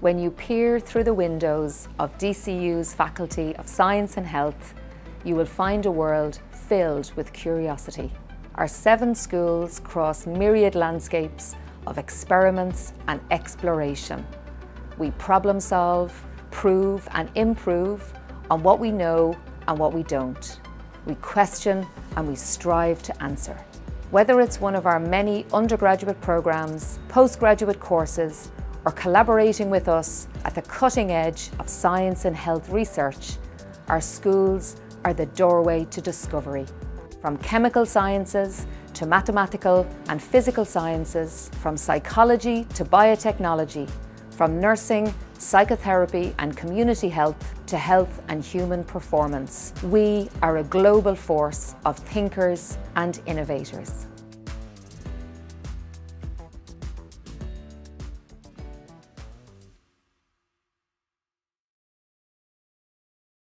When you peer through the windows of DCU's Faculty of Science and Health, you will find a world filled with curiosity. Our seven schools cross myriad landscapes of experiments and exploration. We problem solve, prove and improve on what we know and what we don't. We question and we strive to answer. Whether it's one of our many undergraduate programs, postgraduate courses, or collaborating with us at the cutting edge of science and health research, our schools are the doorway to discovery. From chemical sciences to mathematical and physical sciences, from psychology to biotechnology, from nursing, psychotherapy and community health to health and human performance. We are a global force of thinkers and innovators.